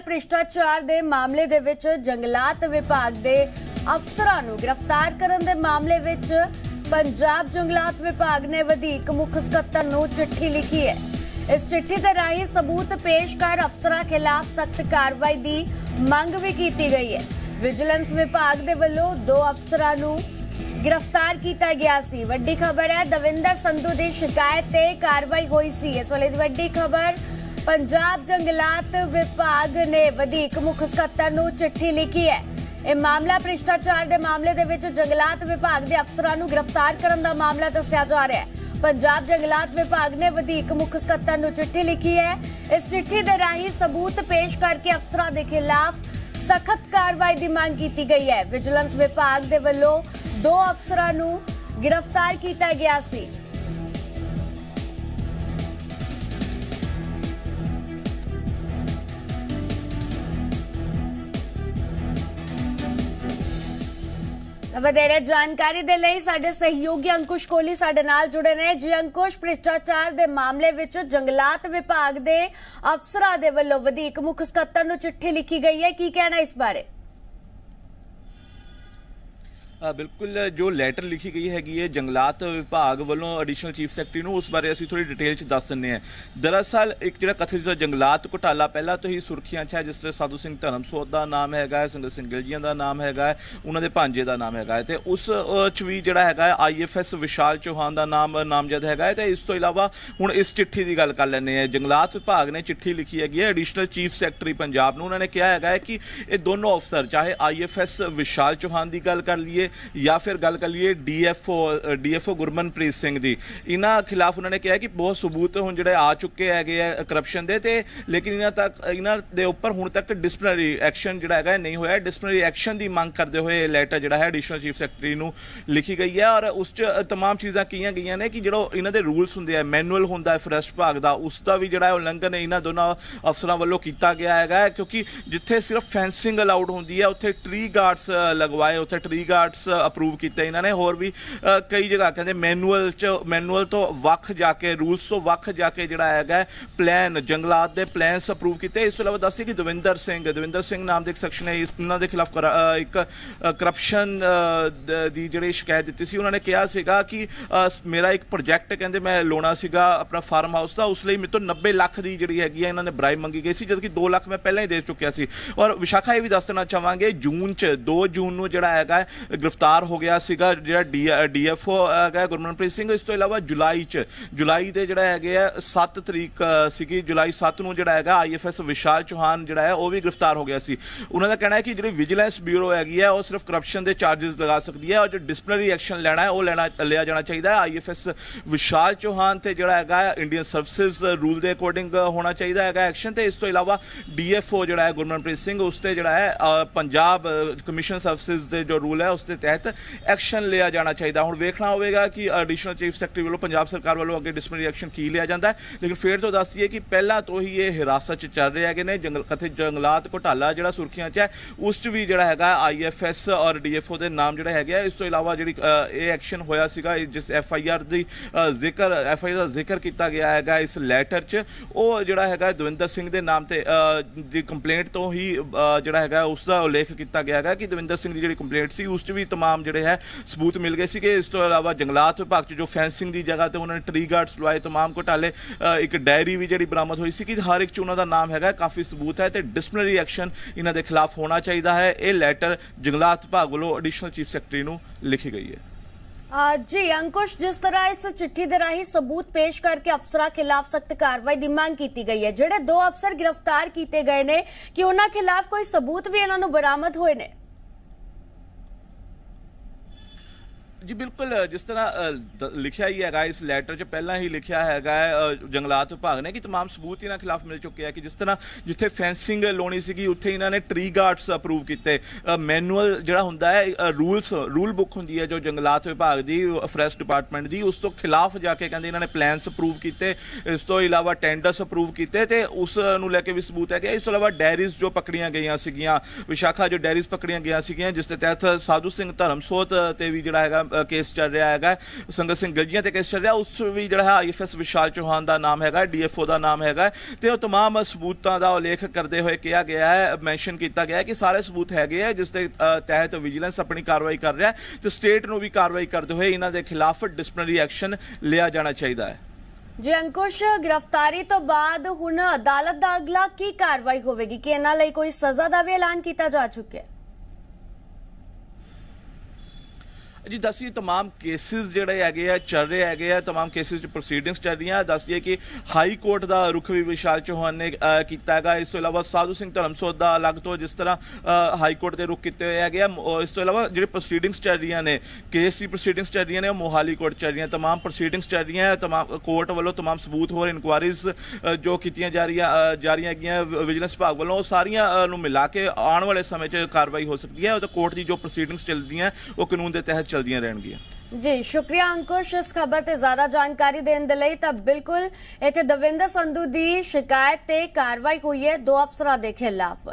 ਭ੍ਰਿਸ਼ਟਾਚਾਰ ਦੇ ਮਾਮਲੇ ਦੇ ਵਿੱਚ ਜੰਗਲਾਤ ਵਿਭਾਗ ਦੇ ਅਫਸਰਾਂ ਨੂੰ ਗ੍ਰਿਫਤਾਰ ਕਰਨ ਦੇ ਮਾਮਲੇ ਵਿੱਚ ਪੰਜਾਬ ਜੰਗਲਾਤ ਵਿਭਾਗ ਨੇ ਵਧੀਕ ਮੁੱਖ ਸਕੱਤਰ ਨੂੰ ਚਿੱਠੀ ਲਿਖੀ ਹੈ। ਇਸ ਚਿੱਠੀ ਦੇ ਰਾਹੀਂ ਸਬੂਤ ਪੇਸ਼ ਕਰ ਅਫਸਰਾਂ ਖਿਲਾਫ ਸਖਤ ਕਾਰਵਾਈ ਦੀ ਮੰਗ ਵੀ ਕੀਤੀ ਗਈ ਹੈ। ਵਿਜੀਲੈਂਸ ਵਿਭਾਗ ਦੇ ਵੱਲੋਂ ਦੋ ਅਫਸਰਾਂ ਨੂੰ ਗ੍ਰਿਫਤਾਰ ਕੀਤਾ ਗਿਆ ਸੀ। ਵੱਡੀ ਖਬਰ ਹੈ, ਦਵਿੰਦਰ ਸੰਧੂ ਦੀ ਸ਼ਿਕਾਇਤ ਤੇ ਕਾਰਵਾਈ ਹੋਈ ਸੀ। ਇਸ ਵੇਲੇ ਦੀ ਵੱਡੀ ਖਬਰ ਪੰਜਾਬ ਜੰਗਲਾਤ ਵਿਭਾਗ ਨੇ ਵਧੀਕ ਮੁੱਖ ਸਕੱਤਰ ਨੂੰ ਚਿੱਠੀ ਲਿਖੀ ਹੈ। ਇਹ ਮਾਮਲਾ ਭ੍ਰਿਸ਼ਟਾਚਾਰ ਦੇ ਮਾਮਲੇ ਦੇ ਵਿੱਚ ਜੰਗਲਾਤ ਵਿਭਾਗ ਦੇ ਅਫਸਰਾਂ ਨੂੰ ਗ੍ਰਿਫਤਾਰ ਕਰਨ ਦਾ ਮਾਮਲਾ ਦੱਸਿਆ ਜਾ ਰਿਹਾ ਹੈ। ਪੰਜਾਬ ਜੰਗਲਾਤ ਵਿਭਾਗ ਨੇ ਵਧੀਕ ਮੁੱਖ ਸਕੱਤਰ ਨੂੰ ਚਿੱਠੀ ਲਿਖੀ ਹੈ। ਇਸ ਚਿੱਠੀ ਦੇ ਰਾਹੀਂ ਸਬੂਤ ਪੇਸ਼ ਕਰਕੇ ਅਫਸਰਾਂ ਦੇ ਖਿਲਾਫ ਸਖਤ ਕਾਰਵਾਈ ਦੀ ਮੰਗ ਕੀਤੀ ਗਈ ਹੈ। ਵਿਜੀਲੈਂਸ ਵਿਭਾਗ ਦੇ ਵੱਲੋਂ ਦੋ ਅਫਸਰਾਂ ਨੂੰ ਗ੍ਰਿਫਤਾਰ ਕੀਤਾ ਗਿਆ ਸੀ। ਵਧੇਰੇ ਜਾਣਕਾਰੀ ਦੇ ਲਈ ਸਾਡੇ ਸਹਿਯੋਗੀ ਅੰਕੁਸ਼ ਕੋਹਲੀ ਸਾਡੇ ਨਾਲ ਜੁੜੇ ਨੇ। ਜੀ ਅੰਕੁਸ਼, ਭ੍ਰਿਸ਼ਟਾਚਾਰ ਦੇ ਮਾਮਲੇ ਵਿੱਚ ਜੰਗਲਾਤ ਵਿਭਾਗ ਦੇ ਅਫਸਰਾਂ ਦੇ ਵੱਲੋਂ ਵਧੀਕ ਮੁੱਖ ਸਕੱਤਰ ਨੂੰ ਚਿੱਠੀ ਲਿਖੀ ਗਈ ਹੈ। ਕੀ ਕਹਿਣਾ ਇਸ ਬਾਰੇ? ਬਿਲਕੁਲ ਜੋ ਲੈਟਰ ਲਿਖੀ ਗਈ ਹੈਗੀ ਹੈ, ਜੰਗਲਾਤ ਵਿਭਾਗ ਵੱਲੋਂ ਐਡੀਸ਼ਨਲ ਚੀਫ ਸੈਕਟਰੀ ਨੂੰ ਉਸ ਬਾਰੇ ਅਸੀਂ ਥੋੜੀ ਡਿਟੇਲ ਚ ਦੱਸ ਦਿੰਨੇ ਆ ਦਰਅਸਲ, ਇੱਕ ਜਿਹੜਾ ਕਥਿਤ ਜੰਗਲਾਤ ਘੁਟਾਲਾ, ਪਹਿਲਾਂ ਤੋਂ ਹੀ ਸੁਰਖੀਆਂ 'ਚ ਹੈ, ਜਿਸ ਤਰ੍ਹਾਂ ਸਾਧੂ ਸਿੰਘ ਧਰਮਸੋਤ ਦਾ ਨਾਮ ਹੈਗਾ ਸੰਗਤ ਸਿੰਘ ਗਿਲਜੀਆਂ ਦਾ ਨਾਮ ਹੈਗਾ ਉਹਨਾਂ ਦੇ ਭਾਂਜੇ ਦਾ ਨਾਮ ਹੈਗਾ ਹੈ ਤੇ ਉਸ 'ਚ ਵੀ ਜਿਹੜਾ ਹੈਗਾ ਹੈ ਆਈਐਫਐਸ ਵਿਸ਼ਾਲ ਚੌਹਾਨ ਦਾ ਨਾਮ, ਨਾਮਜ਼ਦ ਹੈਗਾ ਹੈ ਤੇ ਇਸ ਤੋਂ ਇਲਾਵਾ ਹੁਣ ਇਸ ਚਿੱਠੀ ਦੀ ਗੱਲ ਕਰ ਲੈਂਦੇ ਆ ਜੰਗਲਾਤ ਵਿਭਾਗ ਨੇ ਚਿੱਠੀ ਲਿਖੀ ਹੈਗੀ ਹੈ ਐਡੀਸ਼ਨਲ ਚੀਫ ਸੈਕਟਰੀ ਪੰਜਾਬ ਨੂੰ। ਉਹਨਾਂ ਨੇ ਕਿਹਾ ਹੈਗਾ ਹੈ ਕਿ ਇਹ ਦੋਨੋਂ ਅਫਸਰ ਚਾਹੇ ਆਈਐਫਐਸ ਵਿਸ਼ਾਲ ਚੌਹਾਨ ਦੀ ਗੱਲ ਕਰ ਲਈਏ ਜਾਂ ਫਿਰ ਗੱਲ ਕਰ ਲਈਏ ਡੀਐਫਓ ਡੀਐਫਓ ਗੁਰਮਨਪ੍ਰੀਤ ਸਿੰਘ ਦੀ। ਇਹਨਾਂ ਖਿਲਾਫ ਉਹਨਾਂ ਨੇ ਕਿਹਾ ਕਿ ਬਹੁਤ ਸਬੂਤ ਹੁਣ ਜਿਹੜੇ ਆ ਚੁੱਕੇ ਹੈਗੇ ਆ ਕਰਪਸ਼ਨ ਦੇ ਤੇ, ਲੇਕਿਨ ਇਹਨਾਂ ਤੱਕ, ਇਹਨਾਂ ਦੇ ਉੱਪਰ ਹੁਣ ਤੱਕ ਡਿਸਪਲਿਨਰੀ ਐਕਸ਼ਨ ਜਿਹੜਾ ਹੈਗਾ ਨਹੀਂ ਹੋਇਆ। ਡਿਸਪਲਿਨਰੀ ਐਕਸ਼ਨ ਦੀ ਮੰਗ ਕਰਦੇ ਹੋਏ ਲੈਟਰ ਜਿਹੜਾ ਹੈ ਐਡੀਸ਼ਨਲ ਚੀਫ ਸੈਕਟਰੀ ਨੂੰ ਲਿਖੀ ਗਈ ਹੈ ਔਰ ਉਸ 'ਚ ਤਮਾਮ ਚੀਜ਼ਾਂ ਕੀਆਂ ਗਈਆਂ ਨੇ ਕਿ ਜਿਹੜਾ ਇਹਨਾਂ ਦੇ ਰੂਲਸ ਹੁੰਦੇ ਆ ਮੈਨੂਅਲ ਹੁੰਦਾ ਹੈ ਫੋਰੈਸਟ ਵਿਭਾਗ ਦਾ, ਉਸ ਦਾ ਵੀ ਜਿਹੜਾ ਉਲੰਘਣ ਇਹਨਾਂ ਦੋਨਾਂ ਅਫਸਰਾਂ ਵੱਲੋਂ ਕੀਤਾ ਗਿਆ ਹੈਗਾ ਕਿਉਂਕਿ ਜਿੱਥੇ ਸਿਰਫ ਫੈਂਸਿੰਗ ਅਲਾਉਡ ਹੁੰਦੀ ਹੈ, ਉੱਥੇ ਟ੍ਰੀ ਗਾਰਡਸ ਲਗਵਾਏ, ਉੱਥੇ ਟ੍ਰੀ ਗਾਰਡਸ ਅਪਰੂਵ uh, ਕੀਤੇ ਇਹਨਾਂ ਨੇ। ਹੋਰ ਵੀ ਕਈ ਜਗ੍ਹਾ ਕਹਿੰਦੇ ਮੈਨੂਅਲ ਚ ਮੈਨੂਅਲ ਤੋਂ ਵੱਖ ਜਾ ਕੇ ਰੂਲਸ ਤੋਂ ਵੱਖ ਜਾ ਕੇ ਜਿਹੜਾ ਹੈਗਾ ਪਲਾਨ ਜੰਗਲਾਤ ਦੇ ਪਲਾਨਸ ਅਪਰੂਵ ਕੀਤੇ। ਇਸ ਤੋਂ ਇਲਾਵਾ ਦੱਸੇ ਕਿ ਦਵਿੰਦਰ ਸਿੰਘ ਦਵਿੰਦਰ ਸਿੰਘ ਨਾਮ ਦੇ ਇੱਕ ਸੈਕਸ਼ਨ ਹੈ ਇਸ ਇਹਨਾਂ ਦੇ ਖਿਲਾਫ ਕਰਾ- ਇੱਕ ਕਰਪਸ਼ਨ ਦੀ ਜਿਹੜੀ ਸ਼ਿਕਾਇਤ ਦਿੱਤੀ ਸੀ, ਉਹਨਾਂ ਨੇ ਕਿਹਾ ਸੀਗਾ ਕਿ ਮੇਰਾ ਇੱਕ ਪ੍ਰੋਜੈਕਟ ਕਹਿੰਦੇ ਮੈਂ ਲੋਣਾ ਸੀਗਾ ਆਪਣਾ ਫਾਰਮ ਹਾਊਸ ਦਾ। ਉਸ ਲਈ ਮੇਰੇ ਤੋਂ 90 ਲੱਖ ਦੀ ਜਿਹੜੀ ਹੈਗੀ ਹੈ, ਇਹਨਾਂ ਨੇ ਬ੍ਰਾਈਬ ਮੰਗੀ ਗਈ ਸੀ, ਜਦਕਿ 2 ਲੱਖ ਮੈਂ ਪਹਿਲਾਂ ਹੀ ਦੇ ਚੁੱਕਿਆ ਸੀ। ਔਰ ਵਿਸ਼ਾਖਾ ਇਹ ਵੀ ਦੱਸ ਦੇਣਾ ਚਾਹਾਂਗੇ, ਜੂਨ ਚ 2 ਜੂਨ ਨੂੰ ਜਿਹੜਾ ਹੈਗਾ ਗ੍ਰਿਫਤਾਰ ਹੋ ਗਿਆ ਸੀਗਾ ਜਿਹੜਾ ਡੀਐਫਓ ਹੈਗਾ ਗੁਰਮਨਪ੍ਰੀਤ ਸਿੰਘ। ਇਸ ਤੋਂ ਇਲਾਵਾ ਜੁਲਾਈ ਚ, ਜੁਲਾਈ ਦੇ ਜਿਹੜਾ ਹੈਗੇ ਆ 7 ਤਰੀਕ ਸੀਗੀ, ਜੁਲਾਈ 7 ਨੂੰ ਜਿਹੜਾ ਹੈਗਾ ਆਈਐਫਐਸ ਵਿਸ਼ਾਲ ਚੌਹਾਨ ਜਿਹੜਾ ਹੈ, ਉਹ ਵੀ ਗ੍ਰਿਫਤਾਰ ਹੋ ਗਿਆ ਸੀ। ਉਹਨਾਂ ਦਾ ਕਹਿਣਾ ਹੈ ਕਿ ਜਿਹੜੀ ਵਿਜੀਲੈਂਸ ਬਿਊਰੋ ਹੈਗੀ ਹੈ ਉਹ ਸਿਰਫ ਕਰਪਸ਼ਨ ਦੇ ਚਾਰजेस ਲਗਾ ਸਕਦੀ ਹੈ ਔਰ ਜੋ ਡਿਸਪਲਿਨਰੀ ਐਕਸ਼ਨ ਲੈਣਾ ਹੈ, ਉਹ ਲੈਣਾ, ਲਿਆ ਜਾਣਾ ਚਾਹੀਦਾ ਹੈ। ਆਈਐਫਐਸ ਵਿਸ਼ਾਲ ਚੌਹਾਨ ਤੇ ਜਿਹੜਾ ਹੈਗਾ, ਇੰਡੀਅਨ ਸਰਵਿਸਿਜ਼ ਰੂਲ ਦੇ ਅਕੋਰਡਿੰਗ ਹੋਣਾ ਚਾਹੀਦਾ ਹੈਗਾ ਐਕਸ਼ਨ ਤੇ। ਇਸ ਤੋਂ ਇਲਾਵਾ ਡੀਐਫਓ ਜਿਹੜਾ ਹੈ, ਗੁਰਮਨਪ੍ਰੀਤ ਸਿੰਘ, ਉਸ ਤੇ ਜਿਹੜਾ ਹੈ ਪੰਜਾਬ ਕਮਿਸ਼ਨ ਸਰਵਿਸਿਜ਼ ਦੇ ਜੋ ਰੂਲ ਹੈ, ਉਸ 'ਤੇ ਤਹਿਤ ਐਕਸ਼ਨ ਲਿਆ ਜਾਣਾ ਚਾਹੀਦਾ। ਹੁਣ ਵੇਖਣਾ ਹੋਵੇਗਾ ਕਿ ਐਡੀਸ਼ਨਲ ਚੀਫ ਸੈਕਟਰੀ ਵੱਲੋਂ ਪੰਜਾਬ ਸਰਕਾਰ ਵੱਲੋਂ ਅੱਗੇ ਡਿਸਪਲਿਨਰੀ ਐਕਸ਼ਨ ਕੀ ਲਿਆ ਜਾਂਦਾ ਲੇਕਿਨ ਫੇਰ ਤੋਂ ਦੱਸ ਦਈਏ ਕਿ ਪਹਿਲਾਂ ਤੋਂ ਹੀ ਇਹ ਹਿਰਾਸਤ 'ਚ ਚੱਲ ਰਹੇ ਹੈਗੇ ਨੇ। ਜੰਗਲ ਕਥਿਤ ਜੰਗਲਾਤ ਘੁਟਾਲਾ ਜਿਹੜਾ ਸੁਰਖੀਆਂ 'ਚ ਹੈ ਉਸ 'ਚ ਵੀ ਜਿਹੜਾ ਹੈਗਾ ਆਈਐਫਐਸ ਔਰ ਡੀਐਫਓ ਦੇ ਨਾਮ ਜਿਹੜਾ ਹੈਗਾ ਇਸ ਤੋਂ ਇਲਾਵਾ ਜਿਹੜੀ ਇਹ ਐਕਸ਼ਨ ਹੋਇਆ ਸੀਗਾ ਇਹ ਜਿਸ ਐਫਆਈਆਰ ਦੀ ਅ, ਜ਼ਿਕਰ ਐਫਆਈਆਰ ਦਾ ਜ਼ਿਕਰ ਕੀਤਾ ਗਿਆ ਹੈਗਾ ਇਸ ਲੈਟਰ 'ਚ। ਉਹ ਜਿਹੜਾ ਹੈਗਾ ਦਵਿੰਦਰ ਸਿੰਘ ਦੇ ਨਾਮ ਤੇ ਦੀ ਕੰਪਲੇਂਟ ਤੋਂ ਹੀ ਜਿਹੜਾ ਹੈਗਾ ਉਸ ਦਾ ਉਲੇਖ ਕੀਤਾ ਗਿਆ ਹੈਗਾ ਕਿ ਦਵਿੰਦਰ ਸਿੰਘ ਦੀ ਜਿਹੜੀ ਕੰਪਲੇਂਟ ਸੀ ਉਸ 'ਚ ਵੀ तमाम ਜਿਹੜੇ ਹੈ ਸਬੂਤ ਮਿਲ ਗਏ ਸੀਗੇ ਇਸ ਤੋਂ ਇਲਾਵਾ ਜੰਗਲਾਤ ਵਿਭਾਗ 'ਚ ਜੋ ਫੈਂਸਿੰਗ ਦੀ ਜਗ੍ਹਾ ਤੇ ਉਹਨਾਂ ਨੇ ਟਰੀ ਗਾਰਡਸ ਲਵਾਏ तमाम ਘੁਟਾਲੇ ਅ, ਇੱਕ ਡਾਇਰੀ ਵੀ ਜਿਹੜੀ ਬਰਾਮਦ ਹੋਈ ਸੀ ਕਿ ਹਰ ਇੱਕ 'ਚ ਉਹਨਾਂ ਦਾ ਨਾਮ ਹੈਗਾ ਕਾਫੀ ਸਬੂਤ ਹੈ ਤੇ ਡਿਸਪਲਿਨਰੀ ਐਕਸ਼ਨ ਇਹਨਾਂ ਦੇ ਖਿਲਾਫ ਹੋਣਾ ਚਾਹੀਦਾ ਹੈ ਇਹ ਲੈਟਰ ਜੰਗਲਾਤ ਵਿਭਾਗ ਵੱਲੋਂ ਐਡੀਸ਼ਨਲ ਚੀਫ ਸੈਕਟਰੀ ਨੂੰ ਲਿਖੀ ਗਈ ਹੈ ਅ, ਜੀ ਅੰਕੁਸ਼ ਜਿਸ ਤਰ੍ਹਾਂ ਇਸ ਚਿੱਠੀ ਦੇ ਰਾਹੀਂ ਸਬੂਤ ਪੇਸ਼ ਕਰਕੇ ਅਫਸਰਾਂ ਖਿਲਾਫ ਸਖਤ ਕਾਰਵਾਈ ਦੀ ਮੰਗ ਕੀਤੀ ਗਈ ਹੈ ਜਿਹੜੇ ਦੋ ਅਫਸਰ ਗ੍ਰਿਫਤਾਰ ਕੀਤੇ ਗਏ ਨੇ ਕਿ ਉਹਨਾਂ ਖਿਲਾਫ ਕੋਈ ਸਬੂਤ ਵੀ ਇਹਨਾਂ ਨੂੰ ਬਰਾਮਦ ਹੋਏ ਨੇ ਜੀ ਬਿਲਕੁਲ ਜਿਸ ਤਰ੍ਹਾਂ ਅ, ਦ- ਲਿਖਿਆ ਹੀ ਹੈਗਾ ਇਸ ਲੈਟਰ 'ਚ ਪਹਿਲਾਂ ਹੀ ਲਿਖਿਆ ਹੈਗਾ ਹੈ, ਅ, ਜੰਗਲਾਤ ਵਿਭਾਗ ਨੇ ਕਿ तमाम ਸਬੂਤ ਇਹਨਾਂ ਖਿਲਾਫ ਮਿਲ ਚੁੱਕੇ ਆ ਕਿ ਜਿਸ ਤਰ੍ਹਾਂ ਜਿੱਥੇ ਫੈਂਸਿੰਗ ਲਾਉਣੀ ਸੀਗੀ ਉੱਥੇ ਇਹਨਾਂ ਨੇ ਟਰੀ ਗਾਰਡਸ ਅਪਰੂਵ ਕੀਤੇ ਮੈਨੂਅਲ ਜਿਹੜਾ ਹੁੰਦਾ ਹੈ ਰੂਲਸ ਰੂਲ ਬੁੱਕ ਹੁੰਦੀ ਹੈ ਜੋ ਜੰਗਲਾਤ ਵਿਭਾਗ ਦੀ ਫੋਰੈਸਟ ਡਿਪਾਰਟਮੈਂਟ ਦੀ ਉਸ ਤੋਂ ਖਿਲਾਫ ਜਾ ਕੇ ਕਹਿੰਦੇ ਇਹਨਾਂ ਨੇ ਪਲਾਨਸ ਅਪਰੂਵ ਕੀਤੇ ਇਸ ਤੋਂ ਇਲਾਵਾ ਟੈਂਡਰਸ ਅਪਰੂਵ ਕੀਤੇ ਤੇ ਉਸ ਨੂੰ ਲੈ ਕੇ ਵੀ ਸਬੂਤ ਹੈ ਕਿ ਇਸ ਤੋਂ ਇਲਾਵਾ ਡੈਰੀਜ਼ ਜੋ ਪਕੜੀਆਂ ਗਈਆਂ ਸੀਗੀਆਂ ਵਿਸ਼ਾਖਾ ਜੋ ਡੈਰੀਜ਼ ਪਕੜੀਆਂ ਗਈਆਂ ਸੀਗੀਆਂ ਜਿਸ ਦੇ ਤਹਿਤ ਸਾਧੂ ਸਿੰਘ ਧਰਮਸੋਤ ਤੇ ਵੀ ਜਿਹੜਾ ਹੈਗਾ ਅ, ਕੇਸ ਚੱਲ ਰਿਹਾ ਹੈਗਾ ਸੰਗਤ ਸਿੰਘ ਗਲਜੀਆਂ ਤੇ ਕੇਸ ਚੱਲ ਰਿਹਾ ਉਸ ਵੀ ਜਿਹੜਾ ਹੈ ਆਈਐਫਐਸ ਵਿਸ਼ਾਲ ਚੌਹਾਨ ਦਾ ਨਾਮ ਹੈਗਾ ਡੀਐਫਓ ਦਾ ਨਾਮ ਹੈਗਾ ਤੇ ਉਹ तमाम ਸਬੂਤਾਂ ਦਾ ਉਲੇਖ ਕਰਦੇ ਹੋਏ ਕਿਹਾ ਗਿਆ ਹੈ ਮੈਂਸ਼ਨ ਕੀਤਾ ਗਿਆ ਹੈ ਕਿ ਸਾਰੇ ਸਬੂਤ ਹੈਗੇ ਆ ਜਿਸ ਦੇ ਅ, ਤਹਿਤ ਵਿਜੀਲੈਂਸ ਆਪਣੀ ਕਾਰਵਾਈ ਕਰ ਰਿਹਾ ਹੈ ਤੇ ਸਟੇਟ ਨੂੰ ਵੀ ਕਾਰਵਾਈ ਕਰਦੇ ਹੋਏ ਇਹਨਾਂ ਦੇ ਖਿਲਾਫ ਡਿਸਪਲਿਨਰੀ ਐਕਸ਼ਨ ਲਿਆ ਜਾਣਾ ਚਾਹੀਦਾ ਹੈ ਜੀ ਅੰਕੁਸ਼ ਗ੍ਰਿਫਤਾਰੀ ਤੋਂ ਬਾਅਦ ਹੁਣ ਅਦਾਲਤ ਦਾ ਅਗਲਾ ਕੀ ਕਾਰਵਾਈ ਹੋਵੇਗੀ ਕਿ ਇਹਨਾਂ ਲਈ ਕੋਈ ਸਜ਼ਾ ਦਾ ਵੀ ਐਲਾਨ ਕੀਤਾ ਜਾ ਚੁੱਕਿਆ ਹੈ ਜੀ ਦੱਸੀਏ तमाम ਕੇਸਿਸ ਜਿਹੜੇ ਹੈਗੇ ਆ ਚੱਲ ਰਹੇ ਹੈਗੇ ਆ तमाम ਕੇਸਿਸ ਚ ਪ੍ਰੋਸੀਡਿੰਗਸ ਚੱਲ ਰਹੀਆਂ ਦੱਸੀਏ ਕਿ ਹਾਈ ਕੋਰਟ ਦਾ ਰੁਖ ਵੀ ਵਿਸ਼ਾਲ ਚੌਹਾਨ ਨੇ ਅ, ਕੀਤਾ ਹੈਗਾ ਇਸ ਤੋਂ ਇਲਾਵਾ ਸਾਧੂ ਸਿੰਘ ਧਰਮਸੋਤ ਦਾ ਅਲੱਗ ਤੋਂ ਜਿਸ ਤਰ੍ਹਾਂ ਅ, ਹਾਈ ਕੋਰਟ ਦੇ ਰੁਖ ਕੀਤੇ ਹੋਏ ਹੈਗੇ ਆ ਮ- ਇਸ ਤੋਂ ਇਲਾਵਾ ਜਿਹੜੇ ਪ੍ਰੋਸੀਡਿੰਗਸ ਚੱਲ ਰਹੀਆਂ ਨੇ ਕੇਸ ਦੀ ਪ੍ਰੋਸੀਡਿੰਗਸ ਚੱਲ ਰਹੀਆਂ ਨੇ ਉਹ ਮੋਹਾਲੀ ਕੋਰਟ ਚੱਲ ਰਹੀਆਂ तमाम ਪ੍ਰੋਸੀਡਿੰਗਸ ਚੱਲ ਰਹੀਆਂ तमाम ਕੋਰਟ ਵੱਲੋਂ तमाम ਸਬੂਤ ਹੋਰ ਇਨਕੁਆਇਰੀਜ਼ ਜੋ ਕੀਤੀਆਂ ਜਾ ਰਹੀਆਂ ਅ, ਜਾ ਰਹੀਆਂ ਹੈਗੀਆਂ ਵਿਜੀਲੈਂਸ ਵਿਭਾਗ ਵੱਲੋਂ ਉਹ ਸਾਰੀਆਂ ਅ, ਨੂੰ ਮਿਲਾ ਕੇ ਆਉਣ ਵਾਲੇ ਸਮੇਂ 'ਚ ਕਾਰਵਾਈ ਹੋ ਸਕਦੀ ਹੈ ਉਹ ਤਾਂ ਕੋਰਟ ਦੀ ਜੋ ਪ੍ਰੋਸੀਡਿੰਗਸ ਚੱਲਦੀਆਂ ਉਹ ਕਾਨੂੰਨ ਦੇ ਤਹਿਤ ਚੱਲਦੀਆਂ ਰਹਿਣਗੀਆਂ। ਜੀ, ਸ਼ੁਕਰੀਆ ਅੰਕੁਸ਼, ਇਸ ਖਬਰ ਤੇ ਜ਼ਿਆਦਾ ਜਾਣਕਾਰੀ ਦੇਣ ਦੇ ਲਈ ਤਾਂ ਬਿਲਕੁਲ ਇੱਥੇ ਦਵਿੰਦਰ ਸੰਧੂ ਦੀ ਸ਼ਿਕਾਇਤ ਤੇ ਕਾਰਵਾਈ ਹੋਈ ਹੈ, ਦੋ ਅਫਸਰਾਂ ਦੇ ਖਿਲਾਫ।